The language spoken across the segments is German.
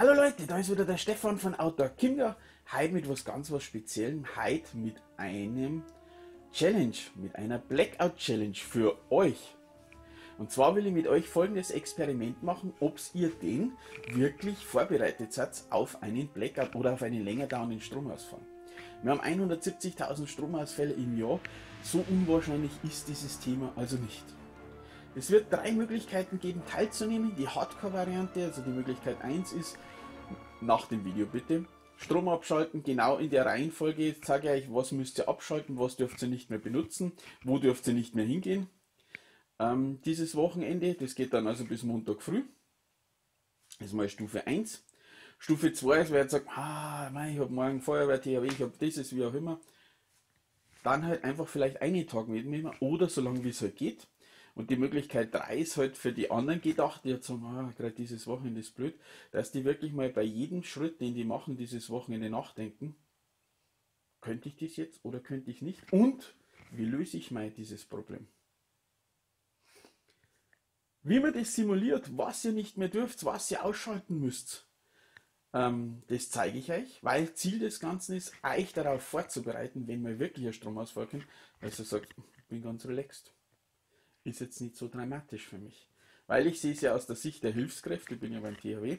Hallo Leute, da ist wieder der Stefan von Outdoor Kinder. Heute mit was ganz was Speziellem. Heute mit einem Challenge, mit einer Blackout Challenge für euch. Und zwar will ich mit euch folgendes Experiment machen, ob ihr denn wirklich vorbereitet seid auf einen Blackout oder auf einen länger dauernden Stromausfall. Wir haben 170.000 Stromausfälle im Jahr. So unwahrscheinlich ist dieses Thema also nicht. Es wird drei Möglichkeiten geben, teilzunehmen. Die Hardcore-Variante, also die Möglichkeit 1 ist, nach dem Video bitte, Strom abschalten, genau in der Reihenfolge. Jetzt sage ich euch, was müsst ihr abschalten, was dürft ihr nicht mehr benutzen, wo dürft ihr nicht mehr hingehen. Ähm, dieses Wochenende, das geht dann also bis Montag früh. Das ist mal Stufe 1. Stufe 2 ist, wer jetzt sagt, ah, ich habe morgen Feuerwehr, THW, ich habe dieses, wie auch immer. Dann halt einfach vielleicht einen Tag mitnehmen oder so lange wie es halt geht. Und die Möglichkeit 3 ist halt für die anderen gedacht, die jetzt sagen, ah, gerade dieses Wochenende ist blöd, dass die wirklich mal bei jedem Schritt, den die machen, dieses Wochenende nachdenken, könnte ich das jetzt oder könnte ich nicht? Und wie löse ich mal dieses Problem? Wie man das simuliert, was ihr nicht mehr dürft, was ihr ausschalten müsst, ähm, das zeige ich euch, weil Ziel des Ganzen ist, euch darauf vorzubereiten, wenn mal wirklich ein Stromausfall kommt, weil ihr sagt, ich bin ganz relaxed ist jetzt nicht so dramatisch für mich. Weil ich sehe es ja aus der Sicht der Hilfskräfte, ich bin ja beim THW,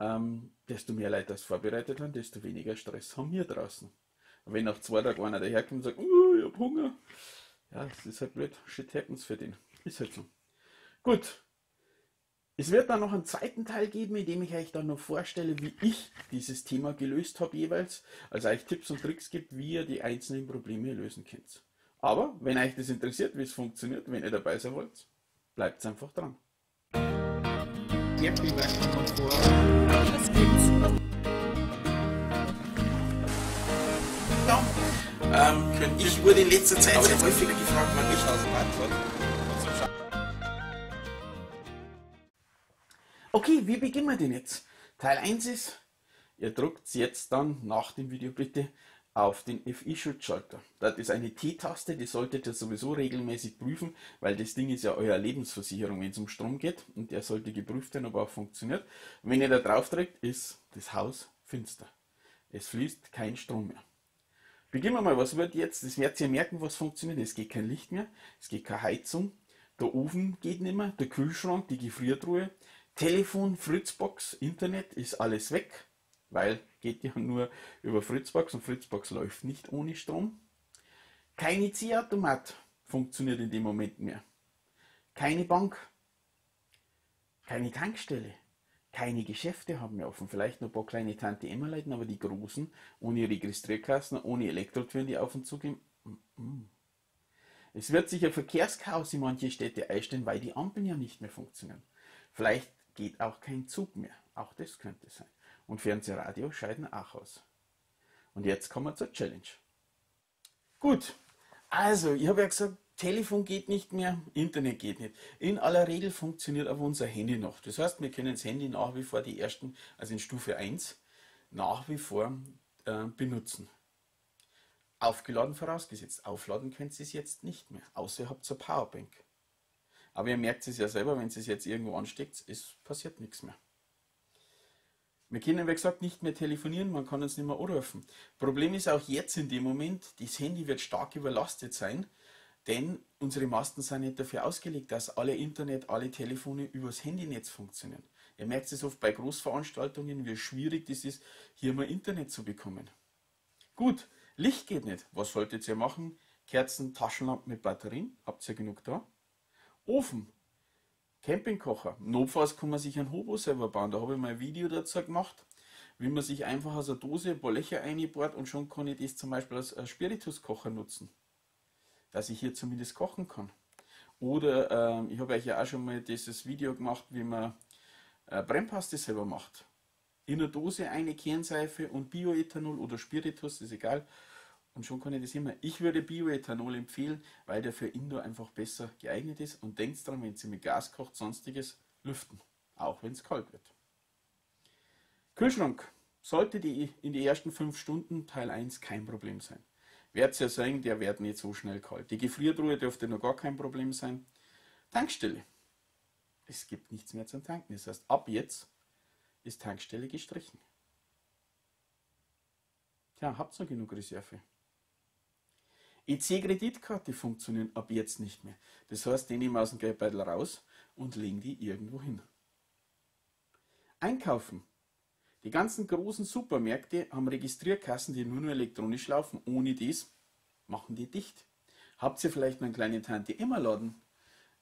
ähm, desto mehr Leute das vorbereitet haben, desto weniger Stress haben wir draußen. Und wenn nach zwei Tagen einer daherkommt und sagt, oh, ich hab Hunger, ja, das ist halt blöd, shit happens für den. Ist halt so. Gut. Es wird dann noch einen zweiten Teil geben, in dem ich euch dann noch vorstelle, wie ich dieses Thema gelöst habe jeweils. Also euch Tipps und Tricks gibt, wie ihr die einzelnen Probleme lösen könnt. Aber wenn euch das interessiert, wie es funktioniert, wenn ihr dabei sein wollt, bleibt einfach dran. Ähm, ich wurde in letzter Zeit sehr häufiger gefragt, wann ich aus dem Antwort. Okay, wie beginnen wir denn jetzt? Teil 1 ist, ihr druckt jetzt dann nach dem Video bitte auf den FI-Schutzschalter. Das ist eine T-Taste, die solltet ihr sowieso regelmäßig prüfen, weil das Ding ist ja euer Lebensversicherung, wenn es um Strom geht und der sollte geprüft werden, ob er auch funktioniert. wenn ihr da drauf drückt, ist das Haus finster. Es fließt kein Strom mehr. Beginnen wir mal, was wird jetzt? Das werdet ihr merken, was funktioniert. Es geht kein Licht mehr, es geht keine Heizung, der Ofen geht nicht mehr, der Kühlschrank, die Gefriertruhe, Telefon, Fritzbox, Internet ist alles weg weil geht ja nur über Fritzbox und Fritzbox läuft nicht ohne Strom. Keine Ziehautomat funktioniert in dem Moment mehr. Keine Bank, keine Tankstelle, keine Geschäfte haben wir offen. Vielleicht noch ein paar kleine Tante Emma leiten, aber die großen, ohne Registrierkassen, ohne Elektrotüren, die auf und zu gehen. Es wird sich ein Verkehrschaos in manche Städte einstellen, weil die Ampeln ja nicht mehr funktionieren. Vielleicht geht auch kein Zug mehr. Auch das könnte sein und Fernsehradio scheiden auch aus. Und jetzt kommen wir zur Challenge. Gut, also ich habe ja gesagt, Telefon geht nicht mehr, Internet geht nicht. In aller Regel funktioniert aber unser Handy noch. Das heißt, wir können das Handy nach wie vor die ersten, also in Stufe 1, nach wie vor äh, benutzen. Aufgeladen vorausgesetzt. Aufladen könnt ihr es jetzt nicht mehr, außer ihr habt zur Powerbank. Aber ihr merkt es ja selber, wenn ihr es jetzt irgendwo ansteckt, es passiert nichts mehr. Wir können, wie gesagt, nicht mehr telefonieren, man kann uns nicht mehr anrufen. Problem ist auch jetzt in dem Moment, das Handy wird stark überlastet sein, denn unsere Masten sind nicht dafür ausgelegt, dass alle Internet, alle Telefone übers Handynetz funktionieren. Ihr merkt es oft bei Großveranstaltungen, wie schwierig das ist, hier mal Internet zu bekommen. Gut, Licht geht nicht. Was solltet ihr machen? Kerzen, Taschenlampen mit Batterien, habt ihr genug da? Ofen, Campingkocher. Notfalls kann man sich ein Hobo selber bauen. Da habe ich mal ein Video dazu gemacht, wie man sich einfach aus einer Dose ein paar Löcher einbaut und schon kann ich das zum Beispiel als Spirituskocher nutzen. Dass ich hier zumindest kochen kann. Oder äh, ich habe euch ja auch schon mal dieses Video gemacht, wie man äh, Brennpaste selber macht. In einer Dose eine Kernseife und Bioethanol oder Spiritus, ist egal. Und schon kann ich das immer. Ich würde Bioethanol empfehlen, weil der für Indoor einfach besser geeignet ist. Und denkt dran, wenn Sie mit Gas kocht, sonstiges lüften. Auch wenn es kalt wird. Kühlschrank. Sollte die in die ersten fünf Stunden Teil 1 kein Problem sein. Werdet ja sagen, der wird nicht so schnell kalt. Die Gefriertruhe dürfte noch gar kein Problem sein. Tankstelle. Es gibt nichts mehr zum Tanken. Das heißt, ab jetzt ist Tankstelle gestrichen. Tja, habt ihr genug Reserve? EC-Kreditkarte funktionieren ab jetzt nicht mehr. Das heißt, die nehmen aus dem Geldbeutel raus und legen die irgendwo hin. Einkaufen. Die ganzen großen Supermärkte haben Registrierkassen, die nur noch elektronisch laufen. Ohne das machen die dicht. Habt ihr vielleicht noch einen kleinen Tante-Emma-Laden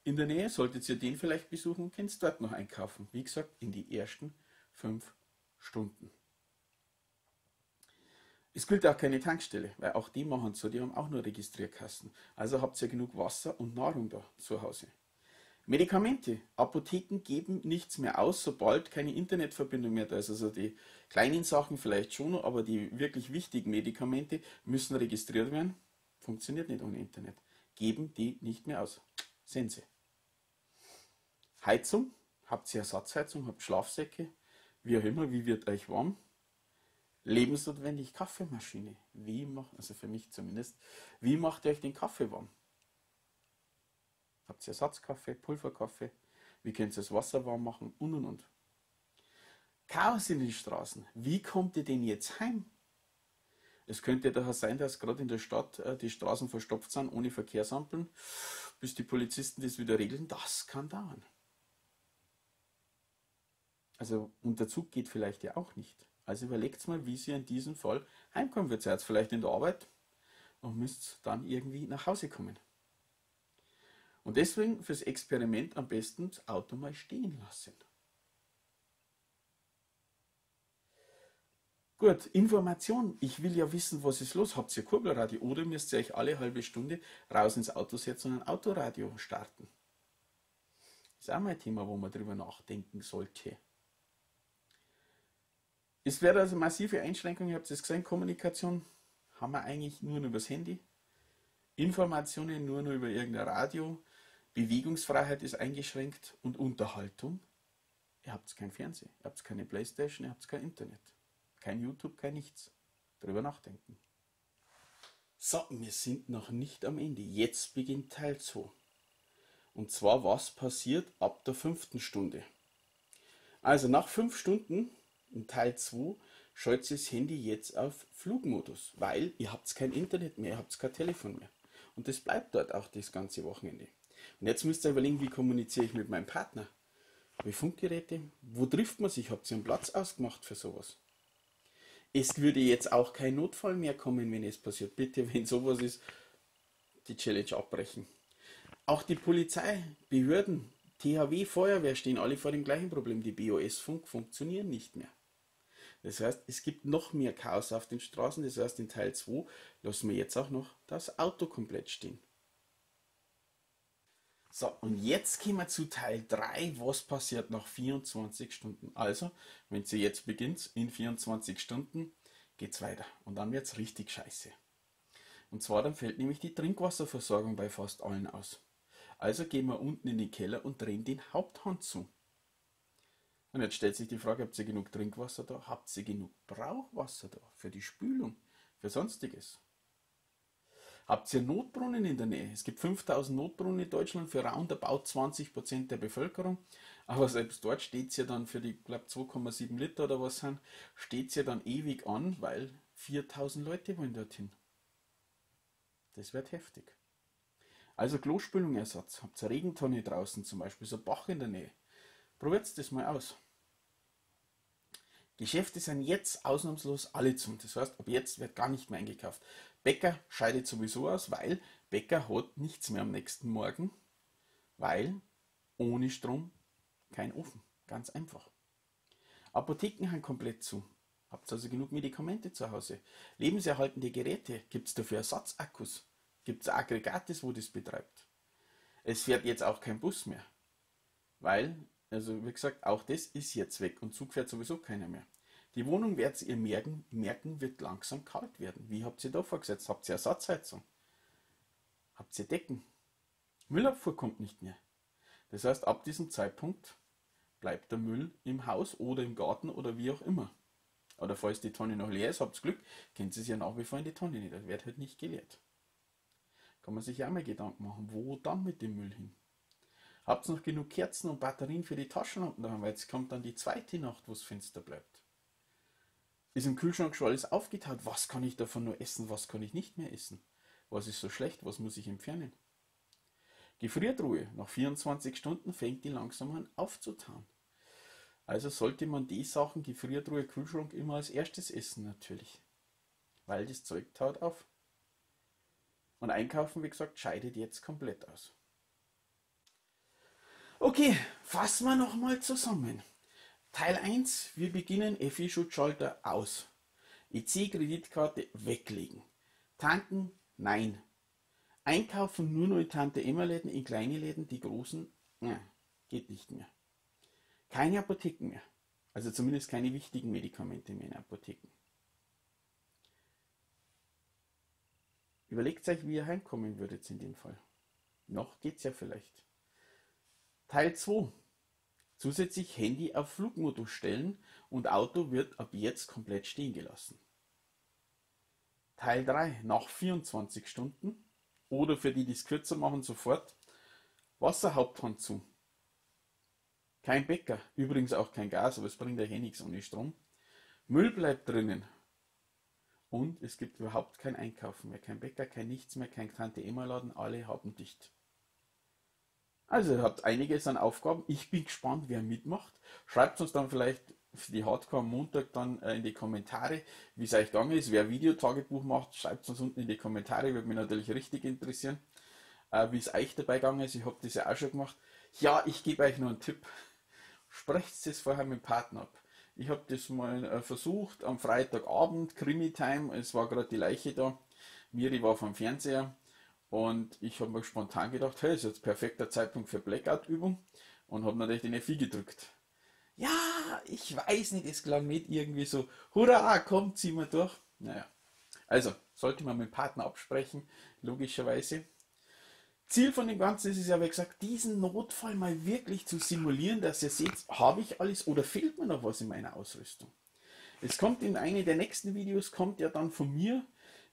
in der Nähe? Solltet ihr den vielleicht besuchen und könnt dort noch einkaufen. Wie gesagt, in die ersten fünf Stunden. Es gilt auch keine Tankstelle, weil auch die machen so, die haben auch nur Registrierkassen. Also habt ihr genug Wasser und Nahrung da zu Hause. Medikamente. Apotheken geben nichts mehr aus, sobald keine Internetverbindung mehr da ist. Also die kleinen Sachen vielleicht schon, aber die wirklich wichtigen Medikamente müssen registriert werden. Funktioniert nicht ohne Internet. Geben die nicht mehr aus. Sense. Heizung. Habt ihr Ersatzheizung? Habt Schlafsäcke? Wie auch immer. Wie wird euch warm? Lebensnotwendig Kaffeemaschine. Wie macht, also für mich zumindest, wie macht ihr euch den Kaffee warm? Habt ihr Ersatzkaffee, Pulverkaffee? Wie könnt ihr das Wasser warm machen? Und und und. Chaos in den Straßen. Wie kommt ihr denn jetzt heim? Es könnte daher sein, dass gerade in der Stadt äh, die Straßen verstopft sind ohne Verkehrsampeln, bis die Polizisten das wieder regeln. Das kann dauern. Also, und der Zug geht vielleicht ja auch nicht. Also überlegt mal, wie ihr in diesem Fall heimkommen wird. Seid vielleicht in der Arbeit und müsst dann irgendwie nach Hause kommen. Und deswegen fürs Experiment am besten das Auto mal stehen lassen. Gut, Information. Ich will ja wissen, was ist los. Habt ihr Kurbelradio oder müsst ihr euch alle halbe Stunde raus ins Auto setzen und ein Autoradio starten? Das ist auch mal ein Thema, wo man drüber nachdenken sollte. Es wäre also massive Einschränkungen, ihr habt es gesehen, Kommunikation haben wir eigentlich nur über das Handy, Informationen nur noch über irgendein Radio, Bewegungsfreiheit ist eingeschränkt und Unterhaltung. Ihr habt kein Fernsehen, ihr habt keine Playstation, ihr habt kein Internet, kein YouTube, kein nichts. Darüber nachdenken. So, wir sind noch nicht am Ende. Jetzt beginnt Teil 2. Und zwar, was passiert ab der fünften Stunde. Also nach fünf Stunden in Teil 2 schaltet das Handy jetzt auf Flugmodus, weil ihr habt kein Internet mehr, ihr habt kein Telefon mehr. Und das bleibt dort auch das ganze Wochenende. Und jetzt müsst ihr überlegen, wie kommuniziere ich mit meinem Partner? Wie Funkgeräte? Wo trifft man sich? Habt ihr einen Platz ausgemacht für sowas? Es würde jetzt auch kein Notfall mehr kommen, wenn es passiert. Bitte, wenn sowas ist, die Challenge abbrechen. Auch die Polizei, Behörden, THW, Feuerwehr stehen alle vor dem gleichen Problem. Die BOS-Funk funktionieren nicht mehr. Das heißt, es gibt noch mehr Chaos auf den Straßen. Das heißt, in Teil 2 lassen wir jetzt auch noch das Auto komplett stehen. So, und jetzt kommen wir zu Teil 3. Was passiert nach 24 Stunden? Also, wenn sie jetzt beginnt, in 24 Stunden geht es weiter. Und dann wird es richtig scheiße. Und zwar dann fällt nämlich die Trinkwasserversorgung bei fast allen aus. Also gehen wir unten in den Keller und drehen den Haupthahn zu. Und jetzt stellt sich die Frage, habt ihr genug Trinkwasser da? Habt ihr genug Brauchwasser da für die Spülung, für sonstiges? Habt ihr Notbrunnen in der Nähe? Es gibt 5000 Notbrunnen in Deutschland für roundabout 20 Prozent der Bevölkerung. Aber selbst dort steht es ja dann für die, glaube 2,7 Liter oder was sind, steht es ja dann ewig an, weil 4000 Leute wollen dorthin. Das wird heftig. Also Klospülungersatz. Habt ihr Regentonne draußen zum Beispiel, so Bach in der Nähe. Probiert das mal aus. Geschäfte sind jetzt ausnahmslos alle zu. Das heißt, ab jetzt wird gar nicht mehr eingekauft. Bäcker scheidet sowieso aus, weil Bäcker hat nichts mehr am nächsten Morgen, weil ohne Strom kein Ofen. Ganz einfach. Apotheken haben komplett zu. Habt also genug Medikamente zu Hause? Lebenserhaltende Geräte? Gibt es dafür Ersatzakkus? Gibt es Aggregates, wo das betreibt? Es fährt jetzt auch kein Bus mehr, weil also wie gesagt, auch das ist jetzt weg und Zug fährt sowieso keiner mehr. Die Wohnung werdet ihr merken, merken, wird langsam kalt werden. Wie habt ihr da vorgesetzt? Habt ihr Ersatzheizung? Habt ihr Decken? Müllabfuhr kommt nicht mehr. Das heißt, ab diesem Zeitpunkt bleibt der Müll im Haus oder im Garten oder wie auch immer. Oder falls die Tonne noch leer ist, habt ihr Glück, könnt ihr es ja nach wie vor in die Tonne nicht. Das wird halt nicht geleert. Kann man sich auch mal Gedanken machen, wo dann mit dem Müll hin? Habt noch genug Kerzen und Batterien für die Taschenlampen daheim, weil jetzt kommt dann die zweite Nacht, wo das Fenster bleibt. Ist im Kühlschrank schon alles aufgetaut? Was kann ich davon nur essen? Was kann ich nicht mehr essen? Was ist so schlecht? Was muss ich entfernen? Gefriertruhe. Nach 24 Stunden fängt die langsam an aufzutauen. Also sollte man die Sachen, Gefriertruhe, Kühlschrank, immer als erstes essen natürlich. Weil das Zeug taut auf. Und einkaufen, wie gesagt, scheidet jetzt komplett aus. Okay, fassen wir nochmal zusammen. Teil 1, wir beginnen FI-Schutzschalter aus. EC-Kreditkarte weglegen. Tanken, nein. Einkaufen nur noch in Tante-Emma-Läden, in kleine Läden, die großen, ja, geht nicht mehr. Keine Apotheken mehr. Also zumindest keine wichtigen Medikamente mehr in Apotheken. Überlegt euch, wie ihr heimkommen würdet in dem Fall. Noch geht's ja vielleicht. Teil 2. Zusätzlich Handy auf Flugmodus stellen und Auto wird ab jetzt komplett stehen gelassen. Teil 3. Nach 24 Stunden oder für die, die es kürzer machen, sofort Wasserhaupthand zu. Kein Bäcker, übrigens auch kein Gas, aber es bringt ja eh nichts ohne Strom. Müll bleibt drinnen. Und es gibt überhaupt kein Einkaufen mehr, kein Bäcker, kein nichts mehr, kein Tante-Emma-Laden, alle haben dicht. Also ihr habt einiges an Aufgaben. Ich bin gespannt, wer mitmacht. Schreibt uns dann vielleicht für die Hardcore am Montag dann äh, in die Kommentare, wie es euch gegangen ist. Wer Videotagebuch macht, schreibt es uns unten in die Kommentare, würde mich natürlich richtig interessieren, äh, wie es euch dabei gegangen ist. Ich habe das ja auch schon gemacht. Ja, ich gebe euch nur einen Tipp. Sprecht es vorher mit dem Partner ab. Ich habe das mal äh, versucht am Freitagabend, Krimi-Time, es war gerade die Leiche da. Miri war vom Fernseher und ich habe mir spontan gedacht, hey, ist jetzt perfekter Zeitpunkt für Blackout-Übung und habe natürlich den F4 gedrückt. Ja, ich weiß nicht, es klang nicht irgendwie so, hurra, komm, zieh mal durch. Naja, also sollte man mit dem Partner absprechen, logischerweise. Ziel von dem Ganzen ist es ja, wie gesagt, diesen Notfall mal wirklich zu simulieren, dass ihr seht, habe ich alles oder fehlt mir noch was in meiner Ausrüstung. Es kommt in einem der nächsten Videos, kommt ja dann von mir,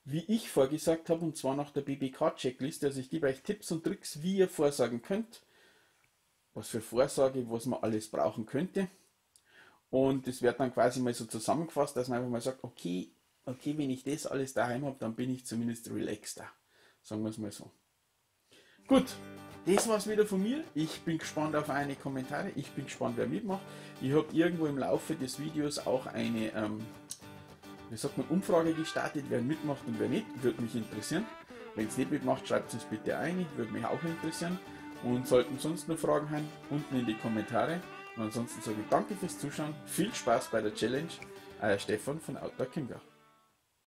wie ich vorgesagt habe, und zwar nach der BBK-Checkliste. Also ich gebe euch Tipps und Tricks, wie ihr vorsagen könnt, was für Vorsage, was man alles brauchen könnte. Und das wird dann quasi mal so zusammengefasst, dass man einfach mal sagt, okay, okay, wenn ich das alles daheim habe, dann bin ich zumindest relaxter. Sagen wir es mal so. Gut, das war's wieder von mir. Ich bin gespannt auf eine Kommentare. Ich bin gespannt, wer mitmacht. Ich habe irgendwo im Laufe des Videos auch eine, ähm, wie sagt man, Umfrage gestartet, wer mitmacht und wer nicht. Würde mich interessieren. Wenn es nicht mitmacht, schreibt es uns bitte ein. Würde mich auch interessieren. Und sollten sonst noch Fragen haben, unten in die Kommentare. Und ansonsten sage ich danke fürs Zuschauen. Viel Spaß bei der Challenge. Euer Stefan von Outdoor Kimgau.